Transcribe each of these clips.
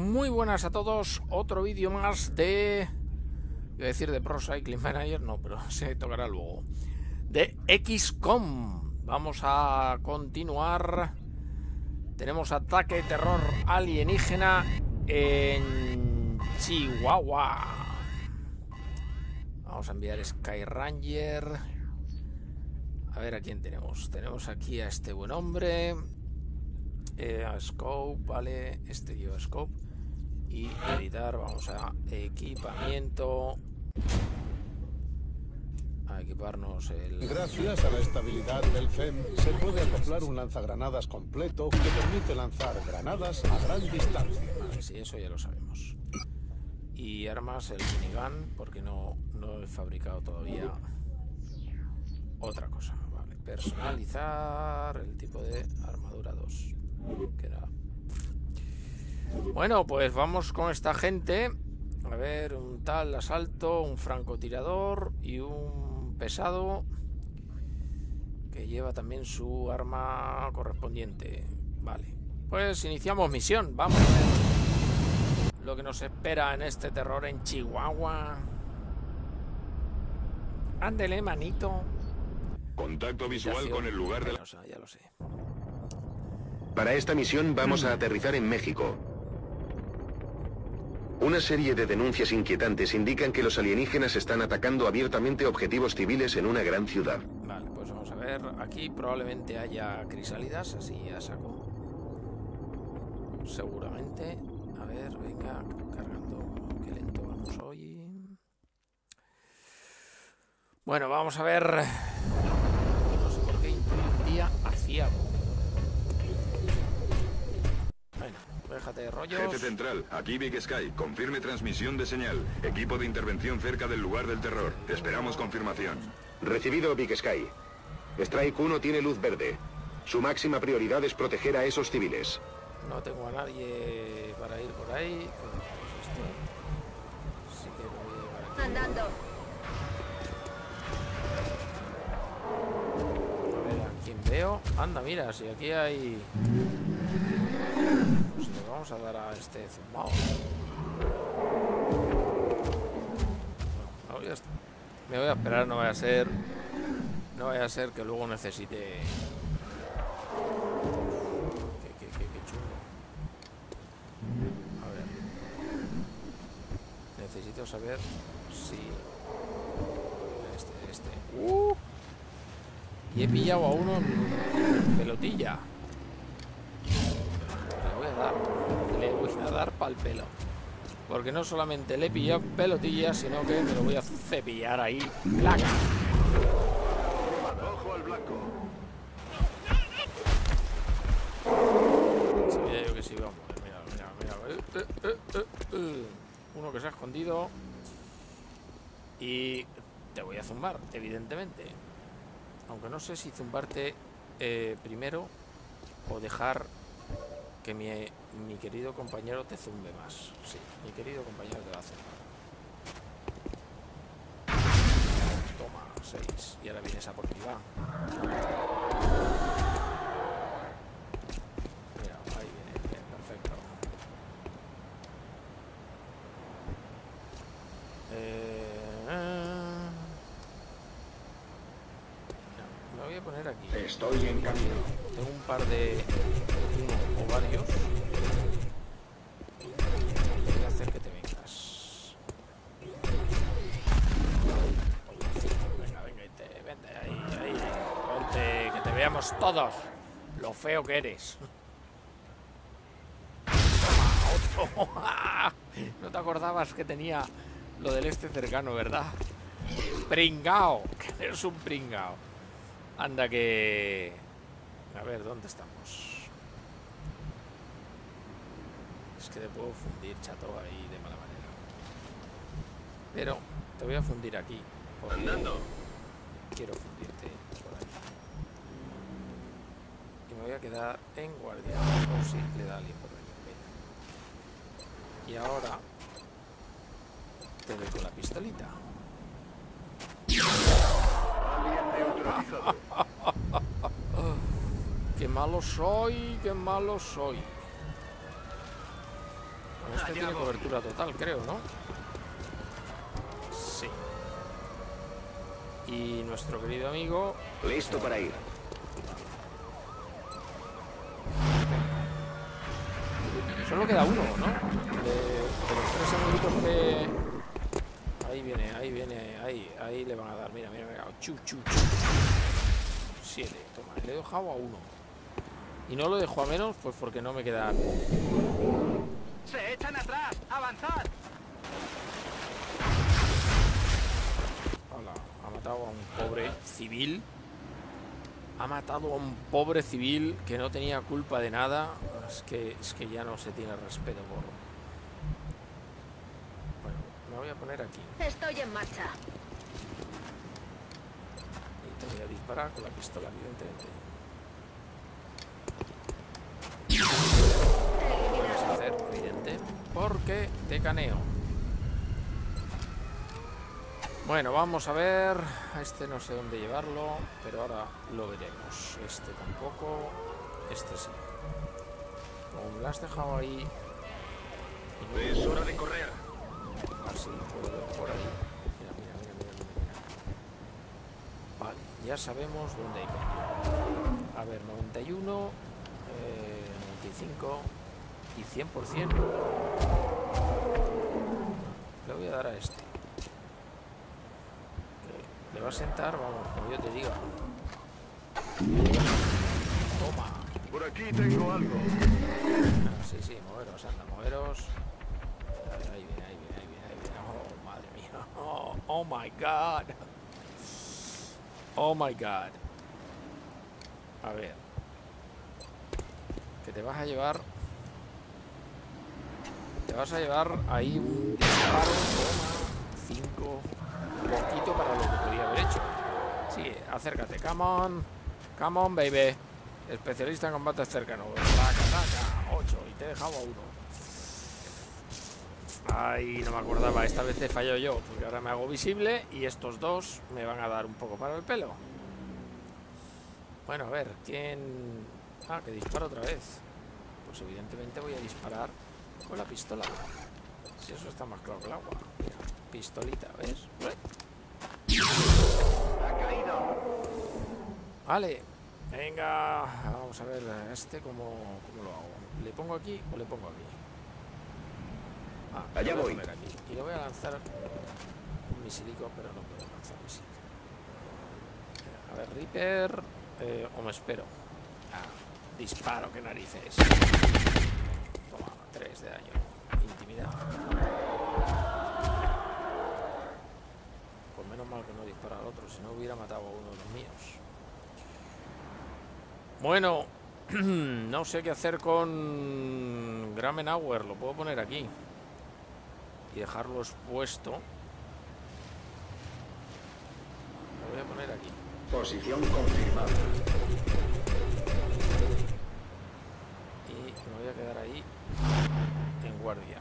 Muy buenas a todos, otro vídeo más de... Iba decir de Pro Cycling Manager, no, pero se tocará luego. De XCOM. Vamos a continuar. Tenemos ataque terror alienígena en Chihuahua. Vamos a enviar Sky Ranger. A ver a quién tenemos. Tenemos aquí a este buen hombre. Eh, a Scope, vale. Este yo Scope. Y editar, vamos a equipamiento. A equiparnos el. Gracias a la estabilidad del FEM, se puede acoplar un lanzagranadas completo que permite lanzar granadas a gran distancia. Vale, sí, eso ya lo sabemos. Y armas, el minigun, porque no, no he fabricado todavía otra cosa. Vale, personalizar el tipo de armadura 2. Que era... Bueno, pues vamos con esta gente. A ver, un tal asalto, un francotirador y un pesado que lleva también su arma correspondiente. Vale, pues iniciamos misión. Vamos a ver lo que nos espera en este terror en Chihuahua. Ándele, manito. Contacto visual con el lugar de la... Ya lo sé. Para esta misión vamos a aterrizar en México. Una serie de denuncias inquietantes indican que los alienígenas están atacando abiertamente objetivos civiles en una gran ciudad. Vale, pues vamos a ver. Aquí probablemente haya crisálidas, así a saco. Seguramente. A ver, venga, cargando. Qué lento vamos hoy. Bueno, vamos a ver. No sé por qué día aciago. Déjate de rollos. Jefe central, aquí Big Sky. Confirme transmisión de señal. Equipo de intervención cerca del lugar del terror. Esperamos confirmación. Recibido Big Sky. Strike 1 tiene luz verde. Su máxima prioridad es proteger a esos civiles. No tengo a nadie para ir por ahí. Pues. Sí que voy a llevar aquí. Andando. A ver a quién veo. Anda, mira, si aquí hay. Pues le vamos a dar a este zumbao. No, voy a est- Me voy a esperar, no vaya a ser. No vaya a ser que luego necesite. Qué, qué, qué, qué chungo. A ver. Necesito saber si. Este, este. ¡Uh! Y he pillado a uno en pelotilla. Dar. Le voy a dar pa'l pelo. Porque no solamente le he pillado pelotilla, sino que me lo voy a cepillar ahí. Ojo blanco. Yo que mira, mira. Eh, eh, eh. Uno que se ha escondido. Y te voy a zumbar, evidentemente. Aunque no sé si zumbarte primero o dejar que mi, mi querido compañero te zumbe más. Sí, mi querido compañero te va a zumbar. Toma, 6. Y ahora vienes a por ti, va. Mira, ahí viene, bien, perfecto. Eh, ah. Mira, me voy a poner aquí. Estoy en camino. Tengo un par de varios. Voy a hacer que te vengas. Venga, venga, y te, vente ahí, ahí. Vente, que te veamos todos. Lo feo que eres. Otro. No te acordabas que tenía lo del este cercano, ¿verdad? Pringao, que eres un pringao. Anda que... A ver, ¿dónde estamos? Es que te puedo fundir, chato, ahí de mala manera. Pero te voy a fundir aquí. Porque quiero fundirte por ahí. Y me voy a quedar en guardia. Por si le da alguien por ahí. Venga. Y ahora... Te doy con la pistolita. Qué malo soy, qué malo soy. Este tiene cobertura total, creo, ¿no? Sí. Y nuestro querido amigo... Listo para ir. Solo queda uno, ¿no? De, de los tres amiguitos que... Ahí viene, ahí viene, ahí, ahí le van a dar. Mira, mira, mira. Chu, chu, chu. Siete, toma. Le he dejado a uno. Y no lo dejo a menos, pues porque no me queda... matado a un pobre civil. Ha matado a un pobre civil que no tenía culpa de nada. Es que, es que ya no se tiene respeto por... Bueno, me voy a poner aquí. Estoy en marcha. Y te voy a disparar con la pistola, evidentemente. Hacer, evidente. Porque te caneo. Bueno, vamos a ver. Este no sé dónde llevarlo, pero ahora lo veremos. Este tampoco. Este sí. Como me lo has dejado ahí. Es hora de correr. Así puedo ver por ahí. Mira, mira, mira, mira, mira. Vale, ya sabemos dónde hay peligro. A ver, 91, eh, 95 y 100%. Le voy a dar a este. Le va a sentar, vamos, como yo te diga. Toma. Por aquí tengo algo. Ah, sí, sí, moveros, anda, moveros. Ahí viene, ahí viene, ahí viene, ahí viene. Oh, madre mía. Oh, oh my god. Oh my god. A ver. Que te vas a llevar. Te vas a llevar ahí un disparo. Toma. Cinco. Poquito para lo que podía haber hecho. Sí, acércate. Come on. Come on, baby. Especialista en combate cercano. Saca, saca. 8. Y te he dejado uno. Ay, no me acordaba. Esta vez he fallado yo. Porque ahora me hago visible. Y estos dos me van a dar un poco para el pelo. Bueno, a ver. ¿Quién...? Ah, que dispara otra vez. Pues evidentemente voy a disparar con la pistola. Si eso está más claro que el agua. Pistolita, ¿ves? ¡Ha caído! Vale, venga, vamos a ver este cómo, cómo lo hago. ¿Le pongo aquí o le pongo aquí? Ah, Allá voy. a poner aquí. Y le voy a lanzar un misilico, pero no puedo lanzar misil. A ver, Reaper, eh, o me espero. Ah, disparo, qué narices. Toma, 3 de daño. Intimidad. Menos mal que no dispara al otro, si no hubiera matado a uno de los míos. Bueno, no sé qué hacer con Gramenauer. Lo puedo poner aquí. Y dejarlo expuesto. Lo voy a poner aquí. Posición confirmada. Y me voy a quedar ahí en guardia.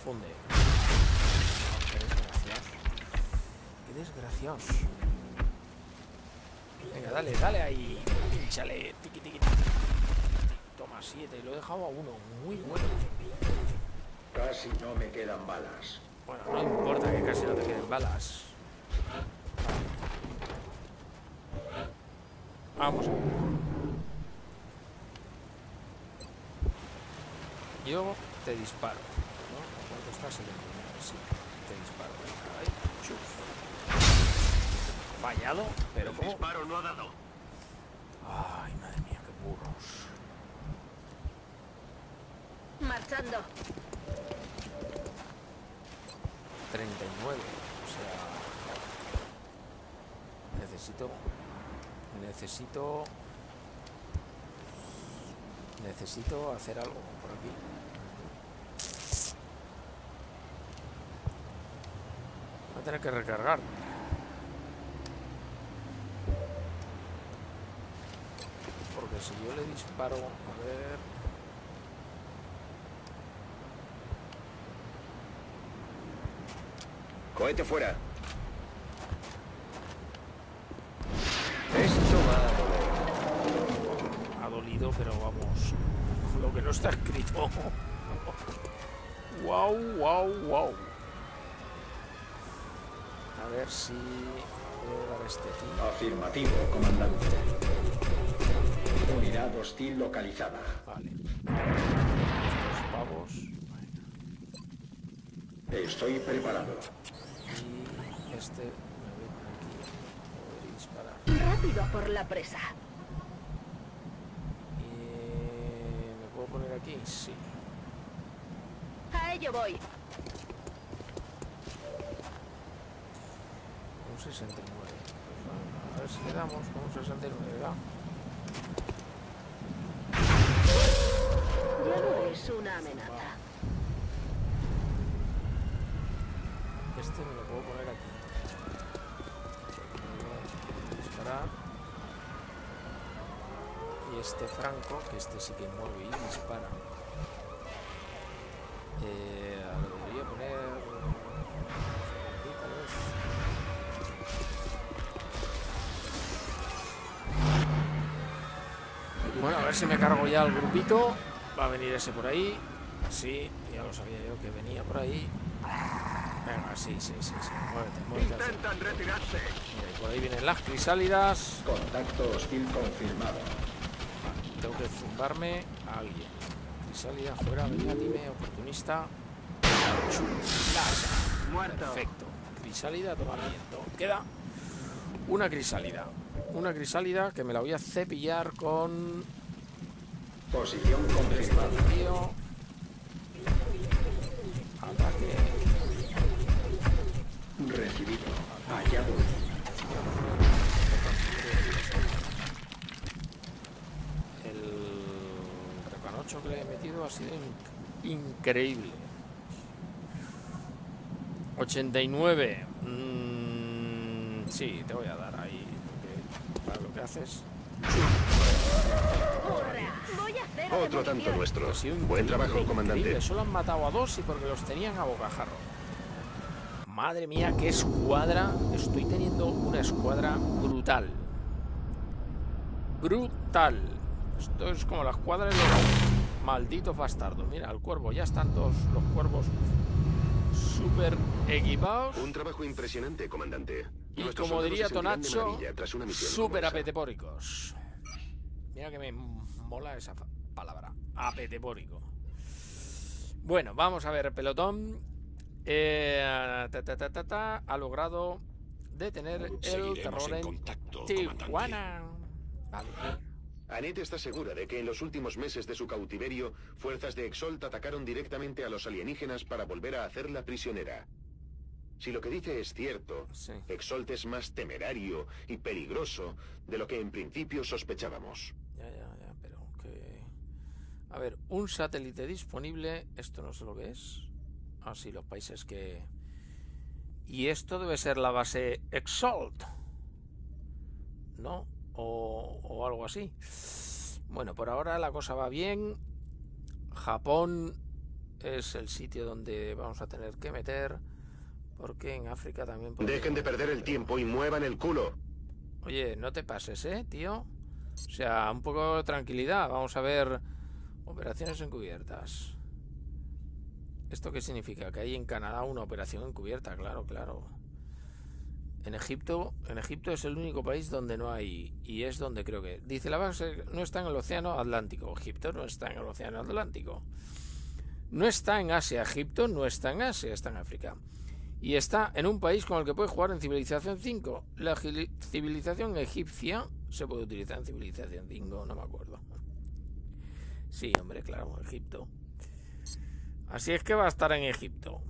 Se lo funde. Qué desgraciados. Qué desgraciados. Venga, dale, dale ahí. Pínchale. Tiqui, tiqui, tiqui, tiqui. Toma, siete. Lo he dejado a uno. Muy bueno. Casi no me quedan balas. Bueno, no importa que casi no te queden balas. Vamos a ver. Yo te disparo. ¿No? ¿Cuánto estás en el primero? Sí, te disparo. Ahí. Chuf. Fallado, pero ¿cómo? Disparo no ha dado. Ay, madre mía, qué burros. Marchando. 39. O sea. Necesito. Necesito. Necesito hacer algo por aquí. tener que recargar. Porque si yo le disparo, a ver... Cohete fuera. Esto va. Ha dolido, pero vamos. Lo que no está escrito. wow, wow, wow. A ver si puedo dar este tío. Afirmativo, comandante. Unidad hostil localizada. Vale. Estos pavos. Estoy preparado. Y este me voy por aquí. Poder disparar. Rápido por la presa. Y me puedo poner aquí, sí. A ello voy. 69. Pues bueno, a ver si le damos con un 69, va. Ya no es una amenaza. Este me lo puedo poner aquí. Disparar. Y este Franco, que este sí que mueve y dispara. Bueno, a ver si me cargo ya el grupito. Va a venir ese por ahí. Sí, ya lo sabía yo que venía por ahí. Venga, sí, sí, sí, sí. Muévete, muévete. Intentan retirarse. Mira, y por ahí vienen las crisálidas. Contacto hostil confirmado. Tengo que zumbarme a alguien. Crisálida fuera, venga, dime, oportunista. Muerto. Perfecto. Crisálida, tomamiento. Queda una crisálida. Una crisálida que me la voy a cepillar con Posición confirmada. Ataque. Recibido. Voy. El repanocho que le he metido ha sido in- increíble. 89. Mm, sí, te voy a dar ahí. porque Para lo que haces. Otro tanto nuestro. Buen increíble, trabajo, comandante. Solo han matado a dos y porque los tenían a bocajarro. Madre mía, qué escuadra. Estoy teniendo una escuadra brutal. Brutal. Esto es como la escuadra de los malditos bastardos. Mira, el cuervo. Ya están todos los cuervos súper equipados. Un trabajo impresionante, comandante. Y Nuestros como diría Tonacho, súper apetepóricos. Mira que me mola esa palabra. Apetepórico. Bueno, vamos a ver, pelotón. Eh, ta, ta, ta, ta, ta, ha logrado detener el terror en en contacto, Tijuana. Vale. Annette está segura de que en los últimos meses de su cautiverio, fuerzas de Exalt atacaron directamente a los alienígenas para volver a hacerla prisionera. Si lo que dice es cierto, Sí. Exalt es más temerario y peligroso de lo que en principio sospechábamos. Ya, ya, ya, pero que... A ver, un satélite disponible, esto no sé lo que es. Ah, sí, los países que... Y esto debe ser la base Exalt. ¿No? O, o algo así. Bueno, por ahora la cosa va bien. Japón es el sitio donde vamos a tener que meter. Porque en África también... podría- Dejen de perder el tiempo y muevan el culo. Oye, no te pases, ¿eh, tío? O sea, un poco de tranquilidad. Vamos a ver operaciones encubiertas. ¿Esto qué significa? Que hay en Canadá una operación encubierta, claro, claro. En Egipto, en Egipto es el único país donde no hay y es donde creo que dice la base no está en el Océano Atlántico. Egipto no está en el Océano Atlántico. No está en Asia. Egipto no está en Asia, está en África. Y está en un país con el que puede jugar en Civilización 5. La civilización egipcia se puede utilizar en Civilización 5, no me acuerdo. Sí, hombre, claro, Egipto. Así es que va a estar en Egipto.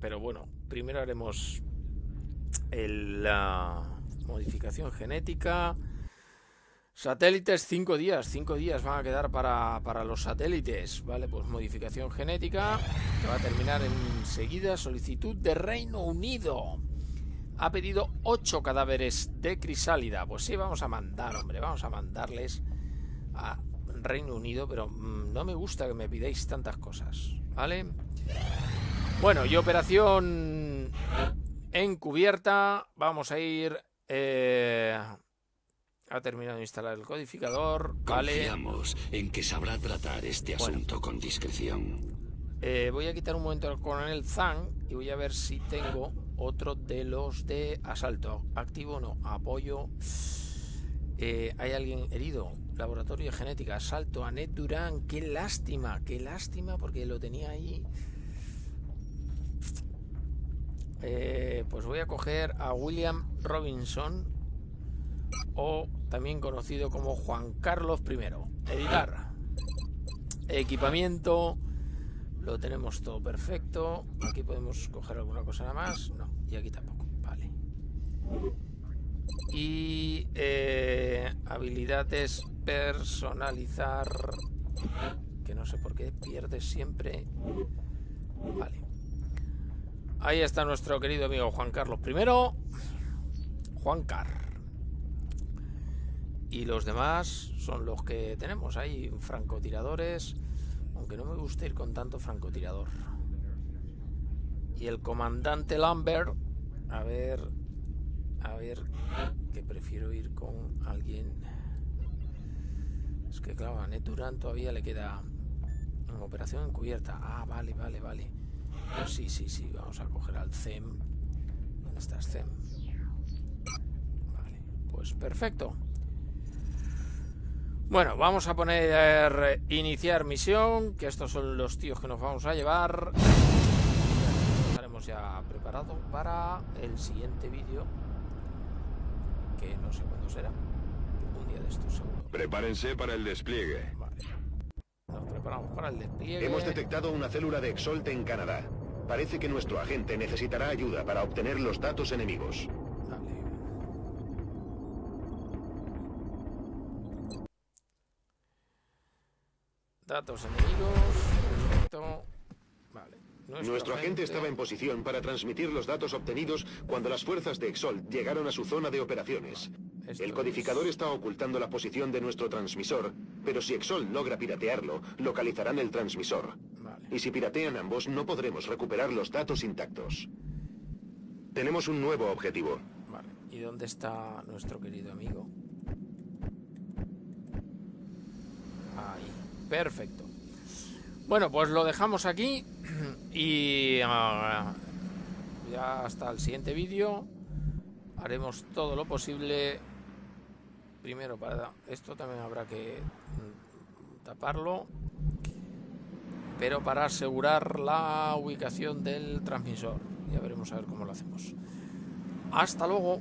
Pero bueno, primero haremos el, la modificación genética. Satélites, cinco días. Cinco días van a quedar para, para los satélites. Vale, pues modificación genética. Que va a terminar enseguida. Solicitud de Reino Unido. Ha pedido ocho cadáveres de crisálida. Pues sí, vamos a mandar, hombre. Vamos a mandarles a Reino Unido. Pero mm, no me gusta que me pidáis tantas cosas. ¿Vale? Bueno, y operación encubierta. Vamos a ir. eh, Ha terminado de instalar el codificador. Vale. Confiamos en que sabrá tratar este asunto con discreción. Eh, voy a quitar un momento al coronel Zhang y voy a ver si tengo otro de los de asalto. Activo o no. Apoyo. Eh, ¿Hay alguien herido? Laboratorio de genética. Asalto a Ned Durán. Qué lástima. Qué lástima porque lo tenía ahí. Eh, pues voy a coger a William Robinson o también conocido como Juan Carlos I. Editar. Equipamiento. Lo tenemos todo perfecto. Aquí podemos coger alguna cosa nada más. No, y aquí tampoco. Vale. Y eh, habilidades personalizar. Que no sé por qué pierdes siempre. Vale. Ahí está nuestro querido amigo Juan Carlos I. Juan Car. Y los demás son los que tenemos ahí, francotiradores, aunque no me gusta ir con tanto francotirador. Y el comandante Lambert, a ver, a ver, que prefiero ir con alguien. Es que claro, a Ned Durant todavía le queda en operación encubierta. Ah, vale, vale, vale. Sí, sí, sí, vamos a coger al CEM. ¿Dónde está CEM? Vale, pues perfecto. Bueno, vamos a poner iniciar misión, que estos son los tíos que nos vamos a llevar. Estaremos ya preparados para el siguiente vídeo, que no sé cuándo será. Un día de estos seguro. Prepárense para el despliegue. Vale. Nos preparamos para el despliegue. Hemos detectado una célula de Exolt en Canadá. Parece que nuestro agente necesitará ayuda para obtener los datos enemigos. Vale. Datos enemigos. Perfecto. Vale. Nuestro, agente estaba en posición para transmitir los datos obtenidos cuando las fuerzas de Exolt llegaron a su zona de operaciones. Esto El codificador está ocultando la posición de nuestro transmisor, pero si Exolt logra piratearlo, localizarán el transmisor. Vale. Y si piratean ambos, no podremos recuperar los datos intactos. Tenemos un nuevo objetivo. Vale. ¿Y dónde está nuestro querido amigo? Ahí. Perfecto. Bueno, pues lo dejamos aquí y ah, ya hasta el siguiente vídeo haremos todo lo posible. Primero para esto también habrá que mm, taparlo, pero para asegurar la ubicación del transmisor. Ya veremos a ver cómo lo hacemos. Hasta luego.